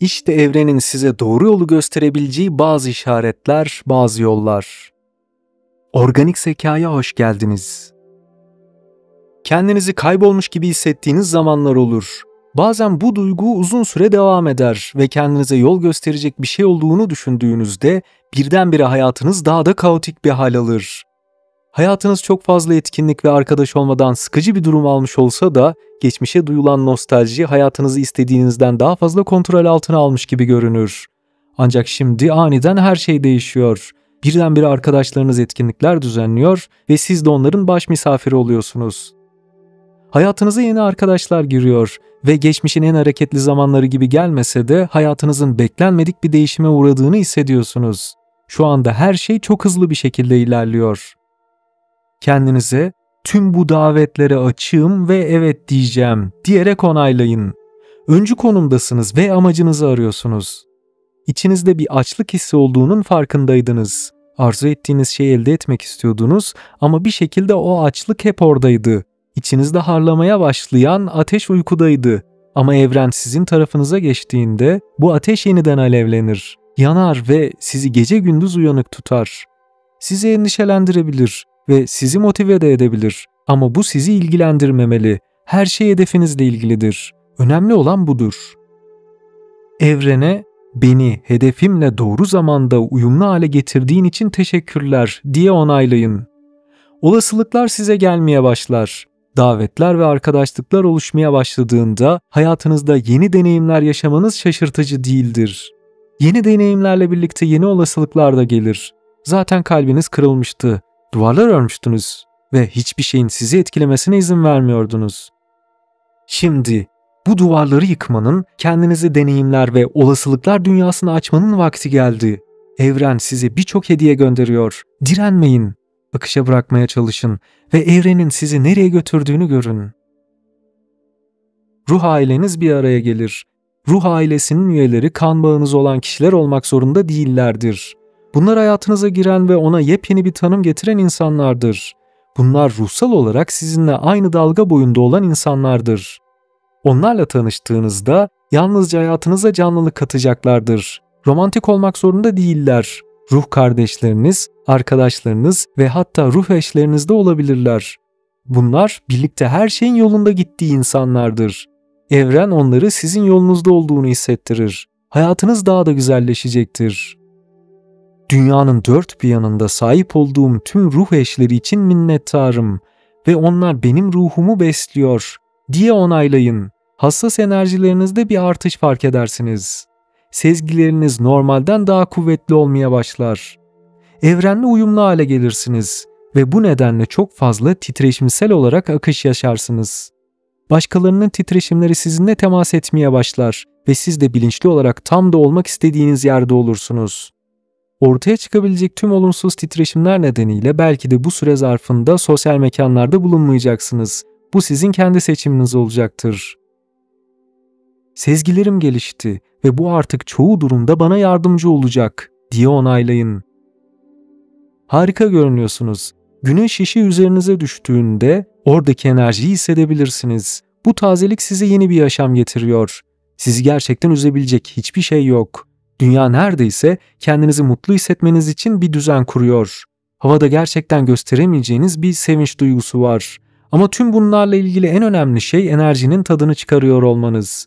İşte evrenin size doğru yolu gösterebileceği bazı işaretler, bazı yollar. Organik zekaya hoş geldiniz. Kendinizi kaybolmuş gibi hissettiğiniz zamanlar olur. Bazen bu duygu uzun süre devam eder ve kendinize yol gösterecek bir şey olduğunu düşündüğünüzde birdenbire hayatınız daha da kaotik bir hal alır. Hayatınız çok fazla etkinlik ve arkadaş olmadan sıkıcı bir durum almış olsa da geçmişe duyulan nostalji hayatınızı istediğinizden daha fazla kontrol altına almış gibi görünür. Ancak şimdi aniden her şey değişiyor. Birdenbire arkadaşlarınız etkinlikler düzenliyor ve siz de onların baş misafiri oluyorsunuz. Hayatınıza yeni arkadaşlar giriyor ve geçmişin en hareketli zamanları gibi gelmese de hayatınızın beklenmedik bir değişime uğradığını hissediyorsunuz. Şu anda her şey çok hızlı bir şekilde ilerliyor. Kendinize tüm bu davetlere açığım ve evet diyeceğim diyerek onaylayın. Öncü konumdasınız ve amacınızı arıyorsunuz. İçinizde bir açlık hissi olduğunun farkındaydınız. Arzu ettiğiniz şeyi elde etmek istiyordunuz ama bir şekilde o açlık hep oradaydı. İçinizde harlamaya başlayan ateş uykudaydı. Ama evren sizin tarafınıza geçtiğinde bu ateş yeniden alevlenir, yanar ve sizi gece gündüz uyanık tutar. Sizi endişelendirebilir ve sizi motive de edebilir. Ama bu sizi ilgilendirmemeli. Her şey hedefinizle ilgilidir. Önemli olan budur. Evrene beni hedefimle doğru zamanda uyumlu hale getirdiğin için teşekkürler diye onaylayın. Olasılıklar size gelmeye başlar. Davetler ve arkadaşlıklar oluşmaya başladığında hayatınızda yeni deneyimler yaşamanız şaşırtıcı değildir. Yeni deneyimlerle birlikte yeni olasılıklar da gelir. Zaten kalbiniz kırılmıştı. Duvarlar örmüştünüz ve hiçbir şeyin sizi etkilemesine izin vermiyordunuz. Şimdi bu duvarları yıkmanın, kendinizi deneyimler ve olasılıklar dünyasına açmanın vakti geldi. Evren size birçok hediye gönderiyor. Direnmeyin. Akışa bırakmaya çalışın ve evrenin sizi nereye götürdüğünü görün. Ruh aileniz bir araya gelir. Ruh ailesinin üyeleri kan bağınız olan kişiler olmak zorunda değillerdir. Bunlar hayatınıza giren ve ona yepyeni bir tanım getiren insanlardır. Bunlar ruhsal olarak sizinle aynı dalga boyunda olan insanlardır. Onlarla tanıştığınızda yalnızca hayatınıza canlılık katacaklardır. Romantik olmak zorunda değiller. Ruh kardeşleriniz, arkadaşlarınız ve hatta ruh eşleriniz de olabilirler. Bunlar birlikte her şeyin yolunda gittiği insanlardır. Evren onları sizin yolunuzda olduğunu hissettirir. Hayatınız daha da güzelleşecektir. Dünyanın dört bir yanında sahip olduğum tüm ruh eşleri için minnettarım ve onlar benim ruhumu besliyor diye onaylayın. Hassas enerjilerinizde bir artış fark edersiniz. Sezgileriniz normalden daha kuvvetli olmaya başlar. Evrenle uyumlu hale gelirsiniz ve bu nedenle çok fazla titreşimsel olarak akış yaşarsınız. Başkalarının titreşimleri sizinle temas etmeye başlar ve siz de bilinçli olarak tam da olmak istediğiniz yerde olursunuz. Ortaya çıkabilecek tüm olumsuz titreşimler nedeniyle belki de bu süre zarfında sosyal mekanlarda bulunmayacaksınız. Bu sizin kendi seçiminiz olacaktır. Sezgilerim gelişti ve bu artık çoğu durumda bana yardımcı olacak diye onaylayın. Harika görünüyorsunuz. Güneş ışığı üzerinize düştüğünde oradaki enerjiyi hissedebilirsiniz. Bu tazelik size yeni bir yaşam getiriyor. Sizi gerçekten üzebilecek hiçbir şey yok. Dünya neredeyse kendinizi mutlu hissetmeniz için bir düzen kuruyor. Havada gerçekten gösteremeyeceğiniz bir sevinç duygusu var. Ama tüm bunlarla ilgili en önemli şey enerjinin tadını çıkarıyor olmanız.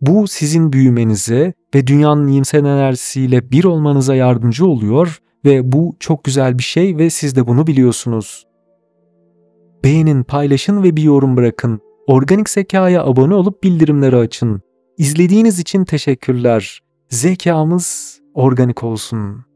Bu sizin büyümenize ve dünyanın iyimser enerjisiyle bir olmanıza yardımcı oluyor ve bu çok güzel bir şey ve siz de bunu biliyorsunuz. Beğenin, paylaşın ve bir yorum bırakın. Organik Zeka'ya abone olup bildirimleri açın. İzlediğiniz için teşekkürler. Zekamız organik olsun.